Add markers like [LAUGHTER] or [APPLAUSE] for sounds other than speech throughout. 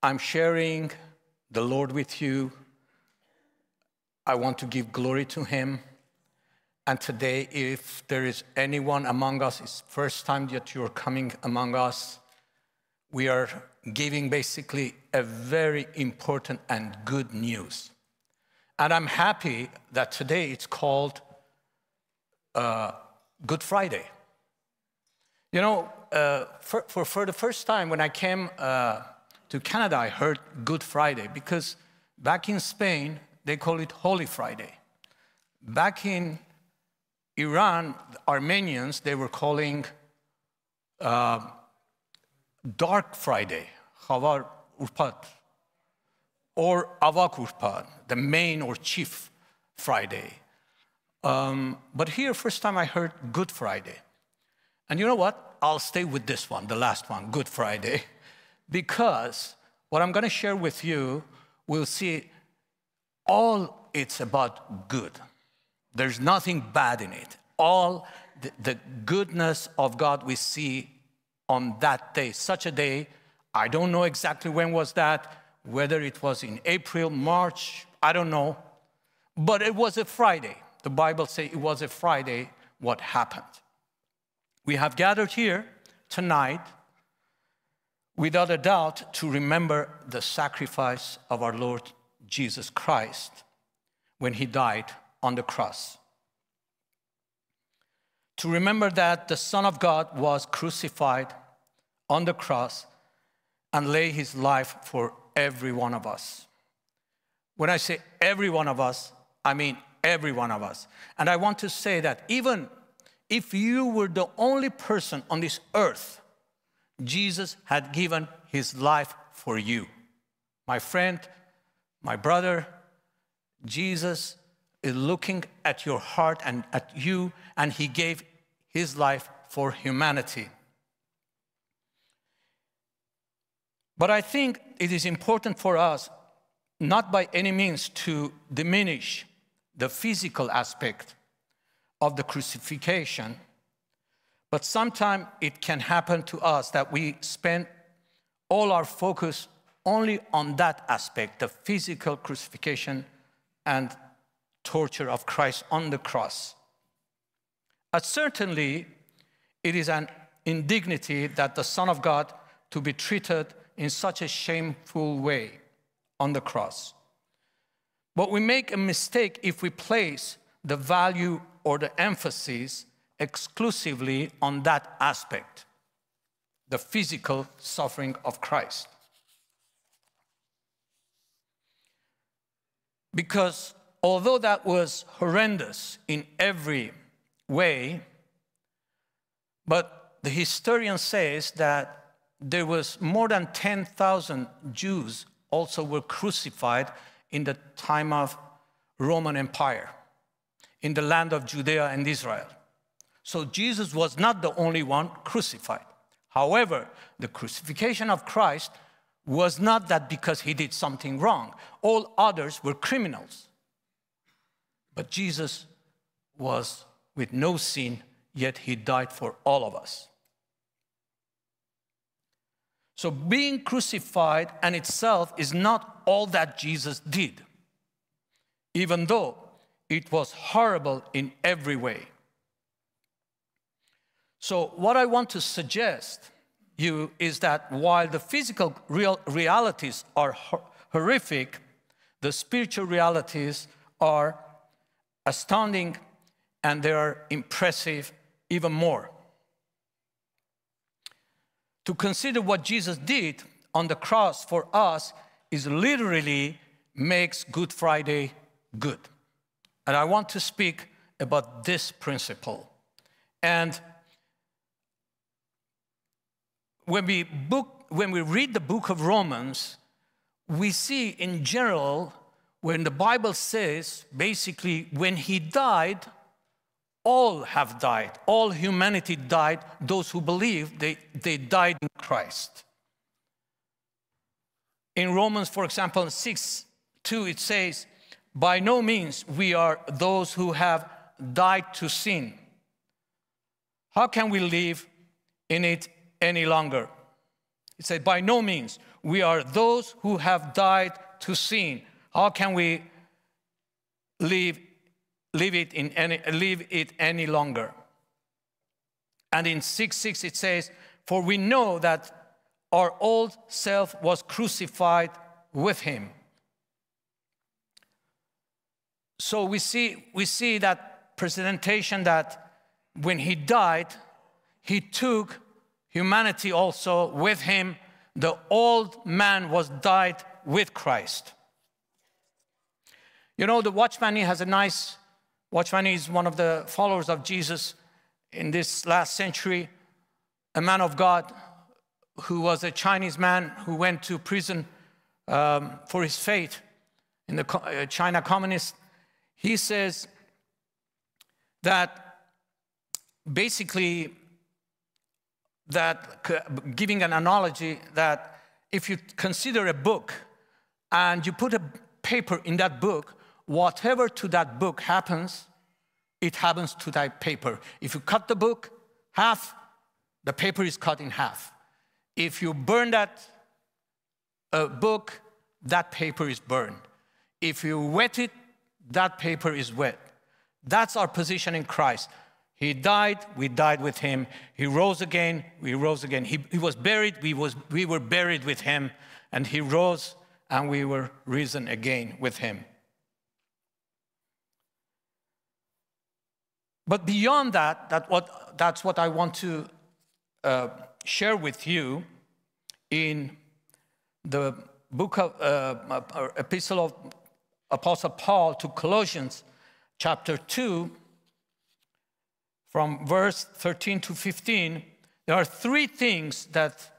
I'm sharing the Lord with you. I want to give glory to Him. And today, if there is anyone among us, it's first time that you're coming among us, we are giving basically a very important and good news. And I'm happy that today it's called uh, Good Friday. You know, uh, for, for, for, the first time when I came uh, to Canada, I heard Good Friday because back in Spain, they call it Holy Friday. Back in Iran, Armenians, they were calling uh, Dark Friday, Chavar Urpat, or Avak Urpat, the main or chief Friday. Um, but here, first time I heard Good Friday. And you know what? I'll stay with this one, the last one, Good Friday, [LAUGHS] because what I'm going to share with you, we'll see all it's about good. There's nothing bad in it. All the, the goodness of God we see on that day, such a day. I don't know exactly when was that, whether it was in April, March, I don't know. But it was a Friday. The Bible says it was a Friday what happened. We have gathered here tonight without a doubt to remember the sacrifice of our Lord Jesus Christ when he died on the cross. To remember that the Son of God was crucified on the cross and lay his life for every one of us. When I say every one of us, I mean every one of us. And I want to say that even if you were the only person on this earth, Jesus had given his life for you. My friend, my brother, Jesus is looking at your heart and at you, and he gave his life for humanity. But I think it is important for us, not by any means to diminish the physical aspect of the crucifixion, but sometimes it can happen to us that we spend all our focus only on that aspect, the physical crucifixion and torture of Christ on the cross. Uh, certainly, it is an indignity that the Son of God to be treated in such a shameful way on the cross. But we make a mistake if we place the value or the emphasis exclusively on that aspect the physical suffering of Christ. Because although that was horrendous in every way, but the historian says that there was more than 10,000 Jews also were crucified in the time of Roman Empire in the land of Judea and Israel. So Jesus was not the only one crucified. However, the crucifixion of Christ was not that because he did something wrong. All others were criminals. But Jesus was with no sin, yet he died for all of us. So being crucified and itself is not all that Jesus did, even though it was horrible in every way. So, what I want to suggest you is that while the physical real realities are horrific, the spiritual realities are astounding and they are impressive even more. To consider what Jesus did on the cross for us is literally makes Good Friday good. And I want to speak about this principle. And when we, book, when we read the book of Romans, we see in general, when the Bible says basically, when he died, all have died. All humanity died. Those who believe, they, they died in Christ. In Romans, for example, 6 2, it says, by no means we are those who have died to sin. How can we live in it any longer? He said, By no means. We are those who have died to sin. How can we live, live, it, in any, live it any longer? And in 6 6 it says, For we know that our old self was crucified with him. So we see, we see that presentation that when he died, he took humanity also with him. The old man was died with Christ. You know, the Watchman Nee has a nice, Watchman is one of the followers of Jesus in this last century, a man of God who was a Chinese man who went to prison um, for his faith in the uh, China communist. He says that basically that giving an analogy that if you consider a book and you put a paper in that book, whatever to that book happens, it happens to that paper. If you cut the book half, the paper is cut in half. If you burn that uh, book, that paper is burned. If you wet it, that paper is wet. That's our position in Christ. He died, we died with him. He rose again, we rose again. He, he was buried, we, was, we were buried with him. And he rose, and we were risen again with him. But beyond that, that what, that's what I want to uh, share with you in the book of uh, uh epistle of Apostle Paul to Colossians, chapter 2 from verse 13 to 15, there are three things that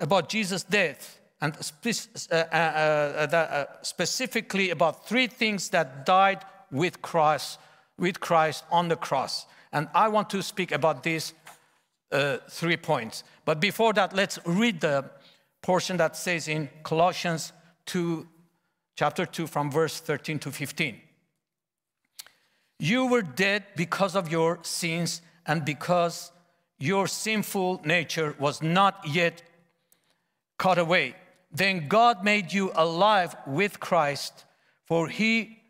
about Jesus' death, and uh, uh, uh, uh, specifically about three things that died with Christ, with Christ on the cross. And I want to speak about these uh, three points. But before that, let's read the portion that says in Colossians 2, chapter 2, from verse 13 to 15. You were dead because of your sins and because your sinful nature was not yet cut away. Then God made you alive with Christ, for he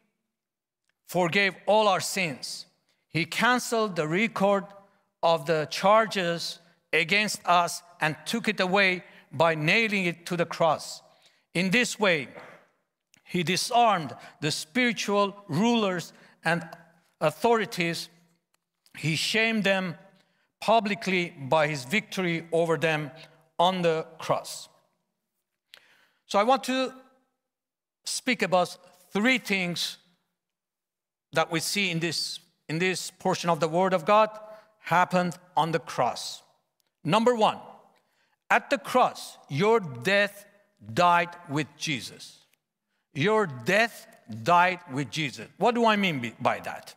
forgave all our sins. He canceled the record of the charges against us and took it away by nailing it to the cross. In this way, he disarmed the spiritual rulers and authorities, he shamed them publicly by his victory over them on the cross. So I want to speak about three things that we see in this, in this portion of the Word of God happened on the cross. Number one, at the cross, your death died with Jesus. Your death died with Jesus. What do I mean by that?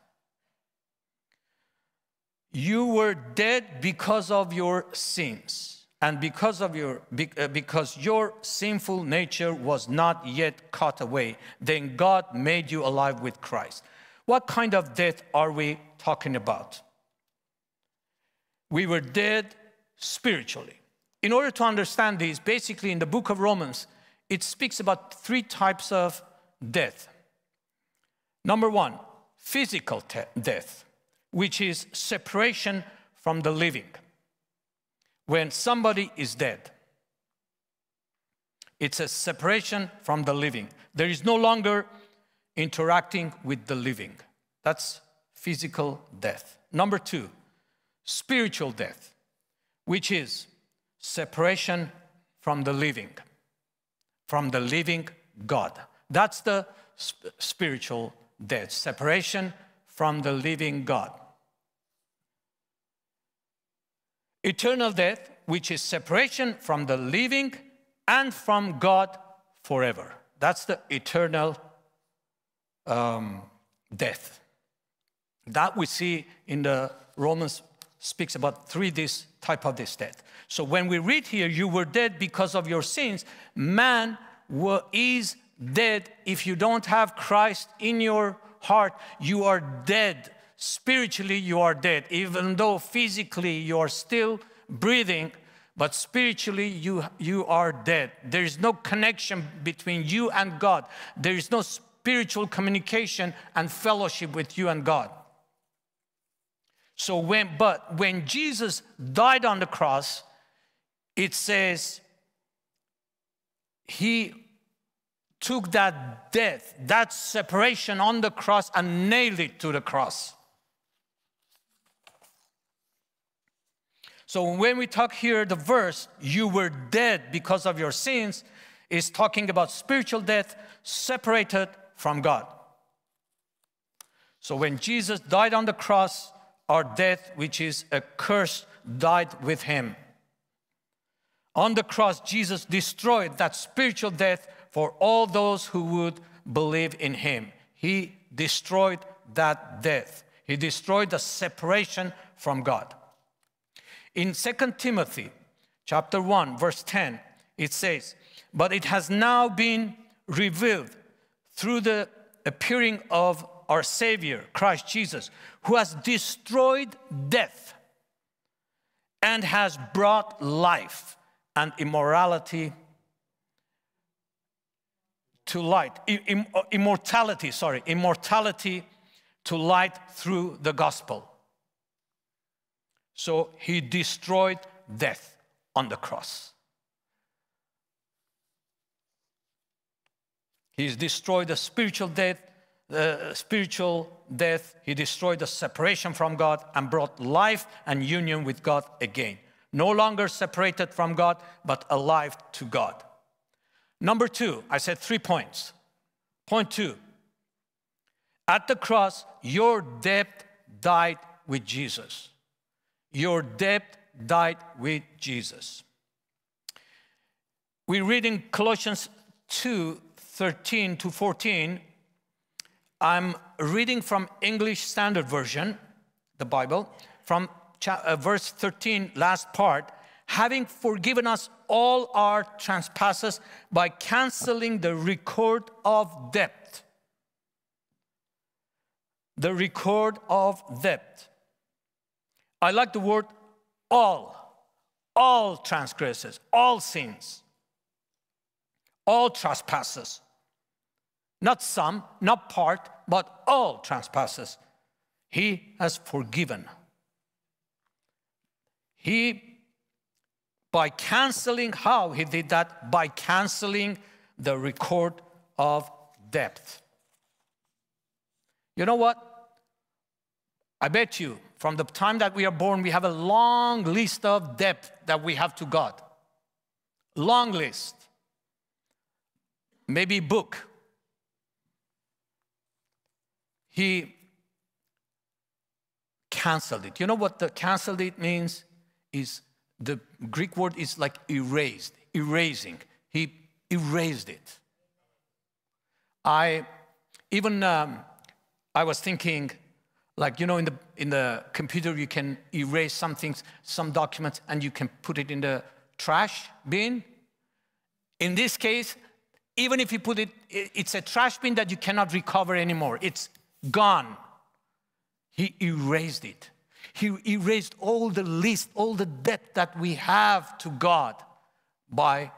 You were dead because of your sins and because of your uh, because your sinful nature was not yet cut away. Then God made you alive with Christ. What kind of death are we talking about? We were dead spiritually. In order to understand this, basically in the book of Romans, it speaks about three types of death. Number one, physical death which is separation from the living. When somebody is dead, it's a separation from the living. There is no longer interacting with the living. That's physical death. Number two, spiritual death, which is separation from the living, from the living God. That's the sp spiritual death, separation from the living God. Eternal death, which is separation from the living and from God forever. That's the eternal um, death. That we see in the Romans speaks about three this type of this death. So when we read here, you were dead because of your sins, man is dead if you don't have Christ in your heart, you are dead. Spiritually, you are dead. Even though physically you are still breathing, but spiritually you, you are dead. There is no connection between you and God. There is no spiritual communication and fellowship with you and God. So when but when Jesus died on the cross, it says he took that death, that separation on the cross and nailed it to the cross. So when we talk here, the verse, you were dead because of your sins, is talking about spiritual death separated from God. So when Jesus died on the cross, our death, which is a curse, died with him. On the cross, Jesus destroyed that spiritual death for all those who would believe in him. He destroyed that death. He destroyed the separation from God. In 2 Timothy chapter 1 verse 10 it says, "But it has now been revealed through the appearing of our savior Christ Jesus, who has destroyed death and has brought life and immorality to light, uh, immortality, sorry, immortality to light through the gospel. So he destroyed death on the cross. He's destroyed the spiritual death, the spiritual death. He destroyed the separation from God and brought life and union with God again. No longer separated from God, but alive to God. Number two, I said three points. Point two, at the cross, your debt died with Jesus. Your debt died with Jesus. We read in Colossians 2 13 to 14. I'm reading from English Standard Version, the Bible, from uh, verse 13, last part. Having forgiven us all our trespasses by canceling the record of debt. The record of debt I like the word all. All transgresses, all sins, all trespasses. Not some, not part, but all trespasses. He has forgiven. He, by canceling, how he did that? By canceling the record of debt. You know what? I bet you from the time that we are born, we have a long list of debt that we have to God. Long list. Maybe book. He canceled it. You know what the canceled it means? Is the Greek word is like erased, erasing. He erased it. I even um, I was thinking like, you know, in the, in the computer, you can erase some things, some documents, and you can put it in the trash bin. In this case, even if you put it, it's a trash bin that you cannot recover anymore. It's gone. He erased it. He erased all the list, all the debt that we have to God by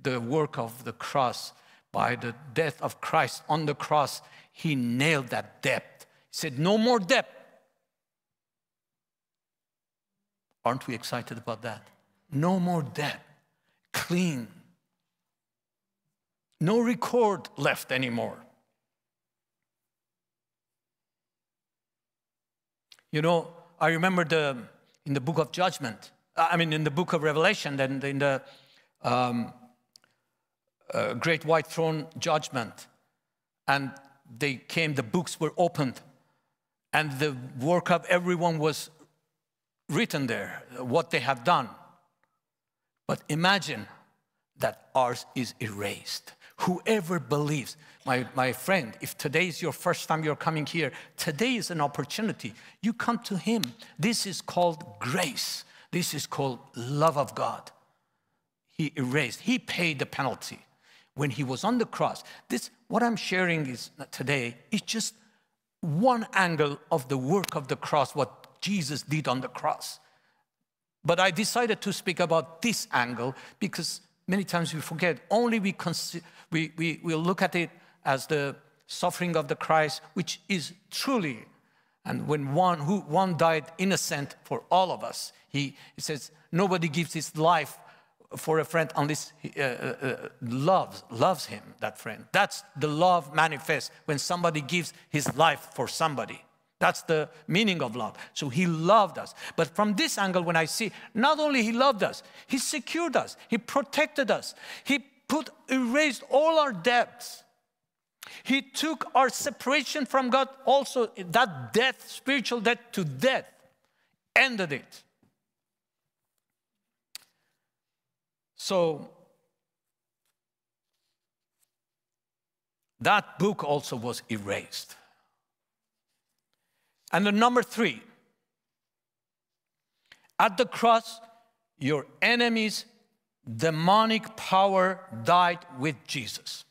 the work of the cross, by the death of Christ on the cross. He nailed that debt He said, No more debt. Aren't we excited about that? No more debt. Clean. No record left anymore. You know, I remember the, in the book of Judgment, uh, I mean, in the book of Revelation, then in the um, uh, Great White Throne Judgment, and they came, the books were opened, and the work of everyone was written there, what they have done. But imagine that ours is erased. Whoever believes, my, my friend, if today is your first time you're coming here, today is an opportunity. You come to Him. This is called grace. This is called love of God. He erased, He paid the penalty when He was on the cross. This, what I'm sharing is today, is just one angle of the work of the cross, what Jesus did on the cross. But I decided to speak about this angle because many times we forget. Only we, we, we, we look at it as the suffering of the Christ, which is truly, and when one who one died innocent for all of us, he, he says, nobody gives his life for a friend unless he uh, uh, uh, loves, loves him, that friend. That's the love manifest when somebody gives his life for somebody. That's the meaning of love. So he loved us. But from this angle, when I see, not only he loved us, he secured us, he protected us, he put, erased all our debts. He took our separation from God, also that death, spiritual death to death, ended it. So, that book also was erased. And the number three, at the cross, your enemy's demonic power died with Jesus.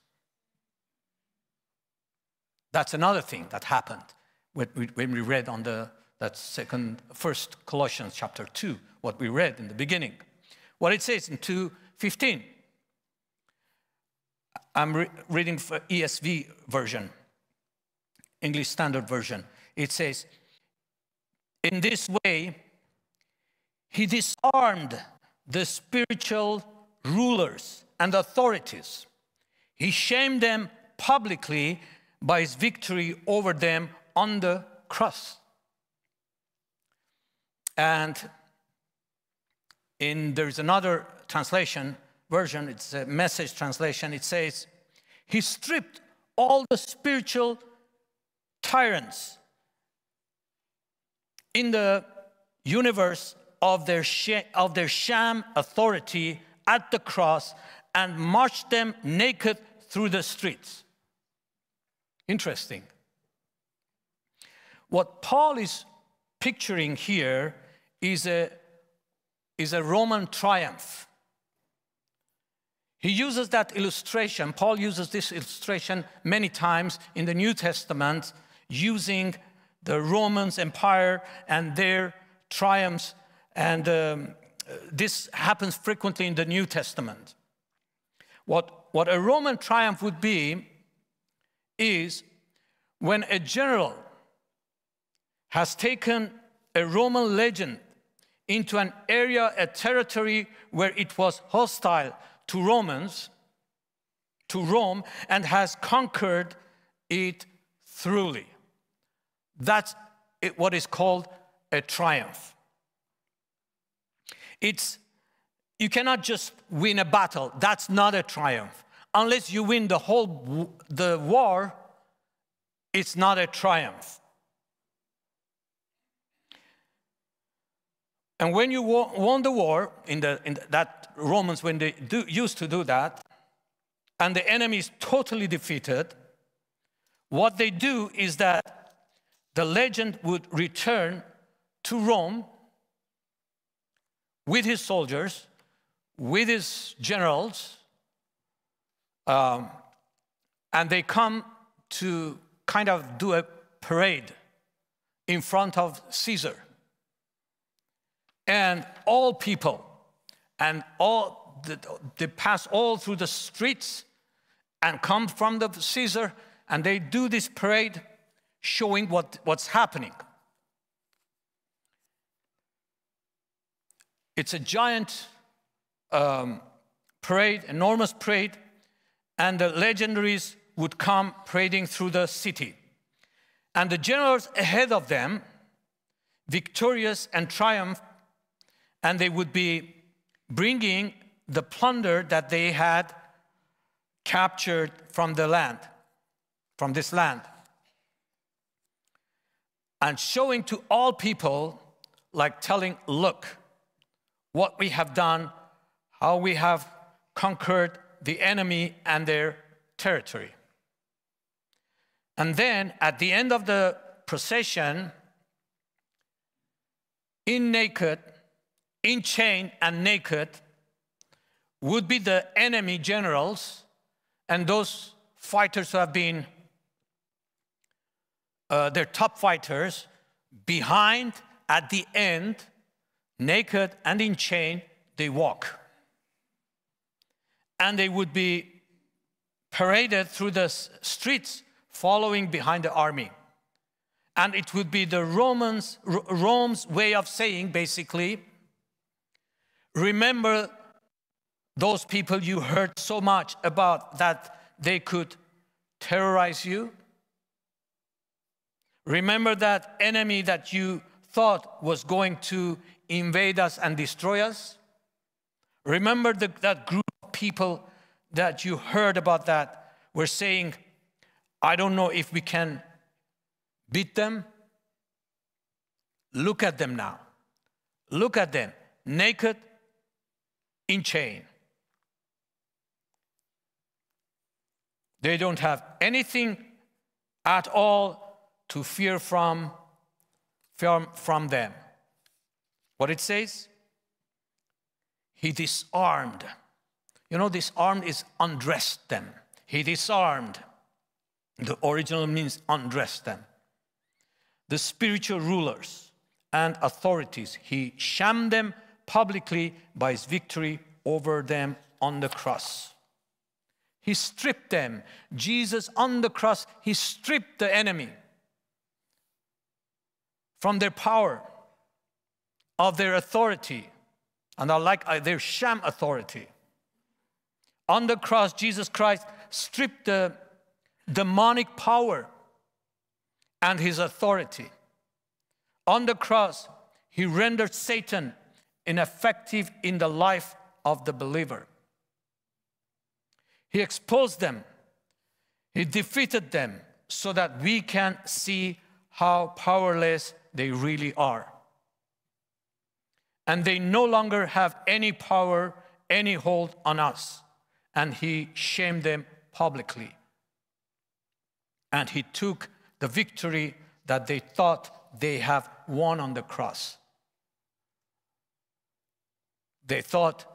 That's another thing that happened when we read on the that second first Colossians chapter 2, what we read in the beginning. What it says in 2:15. I'm re reading for ESV version, English Standard Version. It says, In this way, he disarmed the spiritual rulers and authorities. He shamed them publicly by his victory over them on the cross. And in there's another translation version, it's a Message translation, it says, He stripped all the spiritual tyrants in the universe of their, of their sham authority at the cross and marched them naked through the streets. Interesting. What Paul is picturing here is a, is a Roman triumph. He uses that illustration, Paul uses this illustration many times in the New Testament, using the Romans Empire and their triumphs. And um, this happens frequently in the New Testament. What, what a Roman triumph would be is when a general has taken a Roman legion into an area, a territory where it was hostile to Romans, to Rome, and has conquered it thoroughly. That's what is called a triumph. It's, you cannot just win a battle. That's not a triumph. Unless you win the whole the war, it's not a triumph. And when you won the war, in, the, in that Romans, when they do, used to do that, and the enemy is totally defeated, what they do is that the legend would return to Rome with his soldiers, with his generals, um, and they come to kind of do a parade in front of Caesar. And all people, and all they pass all through the streets and come from the Caesar, and they do this parade showing what, what's happening. It's a giant um, parade, enormous parade, and the legionaries would come parading through the city. And the generals ahead of them, victorious and triumph, and they would be bringing the plunder that they had captured from the land, from this land and showing to all people, like telling, look, what we have done, how we have conquered the enemy and their territory. And then at the end of the procession, in naked, in chain and naked, would be the enemy generals and those fighters who have been uh, their top fighters behind at the end naked and in chain, they walk. And they would be paraded through the streets following behind the army. And it would be the Romans, Rome's way of saying basically, remember those people you heard so much about that they could terrorize you? Remember that enemy that you thought was going to invade us and destroy us? Remember the, that group of people that you heard about that were saying, I don't know if we can beat them? Look at them now. Look at them, naked, in chain. They don't have anything at all to fear from, from, from them. What it says? He disarmed. You know, disarmed is undressed them. He disarmed. The original means undressed them. The spiritual rulers and authorities, he shamed them publicly by his victory over them on the cross. He stripped them. Jesus on the cross, he stripped the enemy from their power, of their authority, and I like uh, their sham authority. On the cross, Jesus Christ stripped the demonic power and his authority. On the cross, he rendered Satan ineffective in the life of the believer. He exposed them, he defeated them so that we can see how powerless they really are. And they no longer have any power, any hold on us. And he shamed them publicly. And he took the victory that they thought they have won on the cross. They thought,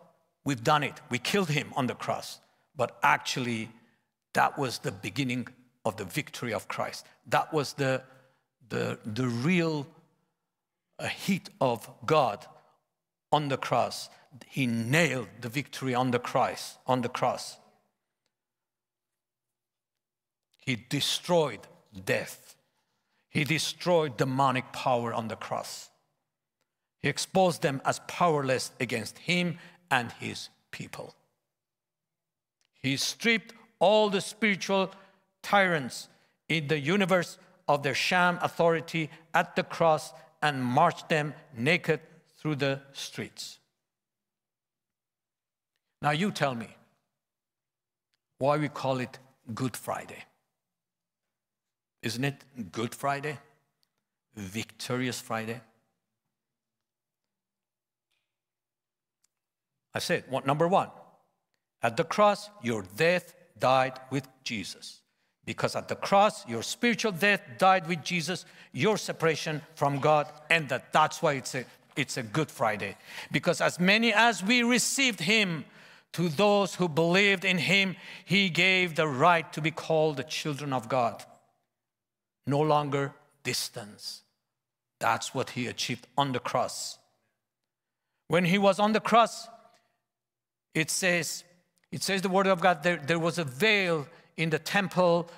we've done it, we killed him on the cross. But actually, that was the beginning of the victory of Christ. That was the, the, the real uh, heat of God on the cross. He nailed the victory on the cross, on the cross. He destroyed death. He destroyed demonic power on the cross. He exposed them as powerless against him and his people. He stripped all the spiritual tyrants in the universe of their sham authority at the cross and marched them naked through the streets. Now, you tell me why we call it Good Friday. Isn't it Good Friday? Victorious Friday? I said, what, number one, at the cross, your death died with Jesus. Because at the cross, your spiritual death died with Jesus, your separation from God ended. That's why it's a, it's a Good Friday. Because as many as we received Him, to those who believed in Him, He gave the right to be called the children of God. No longer distance. That's what He achieved on the cross. When He was on the cross, it says, it says the word of God, there, there was a veil in the temple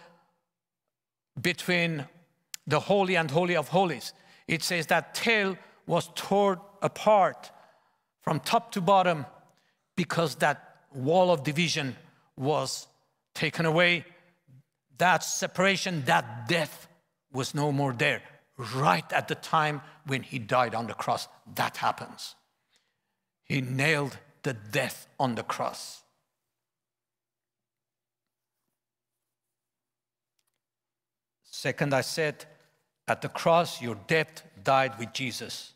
between the holy and holy of holies. It says that tail was torn apart from top to bottom because that wall of division was taken away. That separation, that death was no more there. Right at the time when he died on the cross, that happens. He nailed the death on the cross. Second, I said, at the cross, your debt died with Jesus.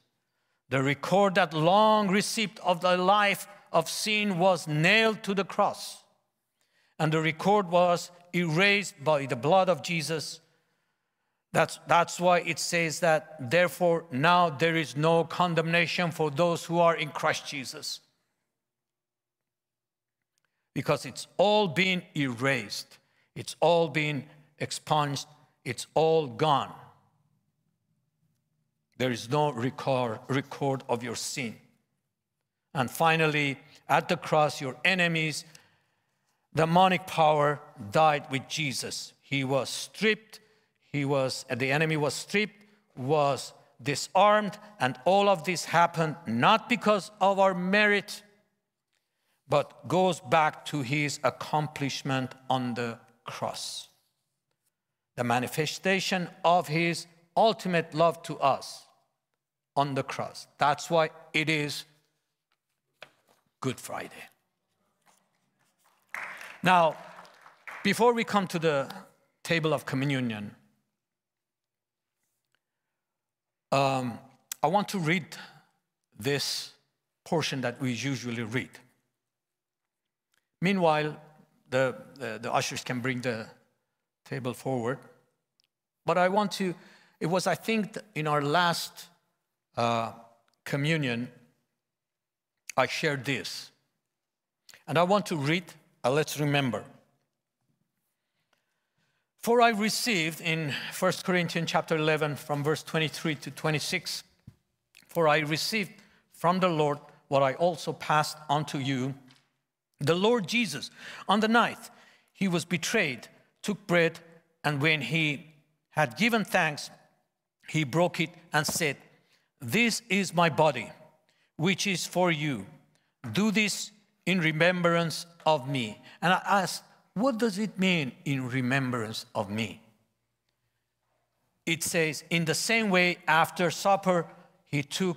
The record that long receipt of the life of sin was nailed to the cross. And the record was erased by the blood of Jesus. That's, that's why it says that, therefore, now there is no condemnation for those who are in Christ Jesus because it's all been erased, it's all been expunged, it's all gone. There is no record, record of your sin. And finally, at the cross, your enemies, demonic power, died with Jesus. He was stripped, he was, the enemy was stripped, was disarmed, and all of this happened not because of our merit, but goes back to his accomplishment on the cross. The manifestation of his ultimate love to us on the cross. That's why it is Good Friday. Now, before we come to the table of communion, um, I want to read this portion that we usually read. Meanwhile, the, the, the, ushers can bring the table forward. But I want to, it was, I think, in our last uh, communion, I shared this. And I want to read, uh, let's remember. For I received in 1 Corinthians chapter 11 from verse 23 to 26, for I received from the Lord what I also passed on to you. The Lord Jesus, on the night he was betrayed, took bread, and when he had given thanks, he broke it and said, This is my body which is for you. Do this in remembrance of me. And I asked, what does it mean in remembrance of me? It says, in the same way, after supper, he took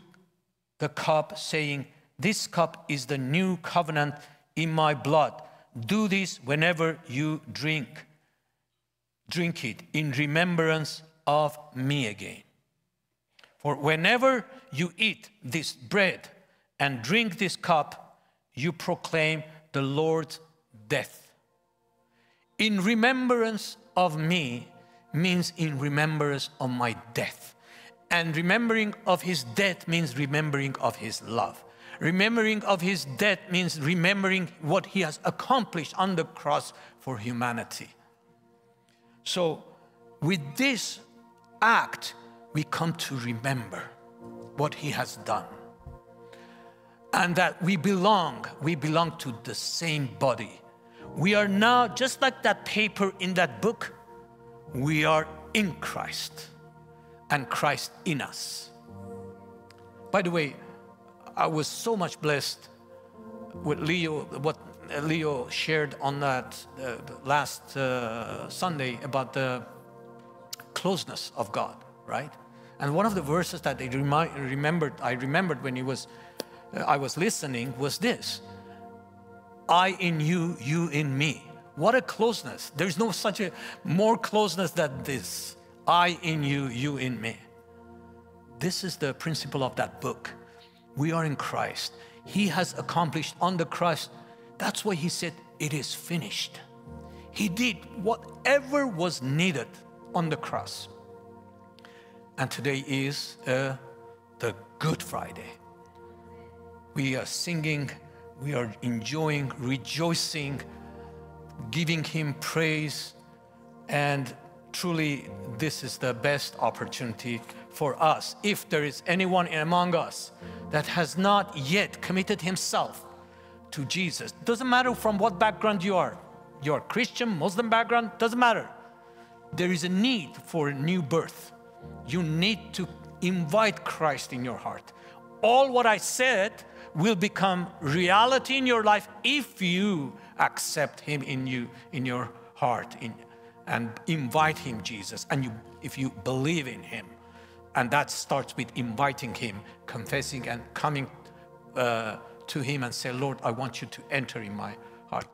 the cup, saying, This cup is the new covenant in my blood. Do this whenever you drink. Drink it in remembrance of me again. For whenever you eat this bread and drink this cup, you proclaim the Lord's death. In remembrance of me means in remembrance of my death. And remembering of his death means remembering of his love. Remembering of his death means remembering what he has accomplished on the cross for humanity. So, with this act, we come to remember what he has done and that we belong, we belong to the same body. We are now, just like that paper in that book, we are in Christ and Christ in us. By the way, I was so much blessed with Leo, what Leo shared on that uh, last uh, Sunday about the closeness of God, right? And one of the verses that they remi- remembered, I remembered when he was I was listening was this I in you, you in me. What a closeness. There's no such a more closeness than this. I in you, you in me. This is the principle of that book. We are in Christ. He has accomplished on the cross. That's why he said, It is finished. He did whatever was needed on the cross. And today is uh, the Good Friday we are singing, we are enjoying, rejoicing, giving Him praise. And truly, this is the best opportunity for us. If there is anyone among us that has not yet committed himself to Jesus, doesn't matter from what background you are, you're Christian, Muslim background, doesn't matter. There is a need for a new birth. You need to invite Christ in your heart. All what I said will become reality in your life if you accept him in you in your heart in, and invite him jesus and you if you believe in him and that starts with inviting him confessing and coming uh, to him and say lord i want you to enter in my heart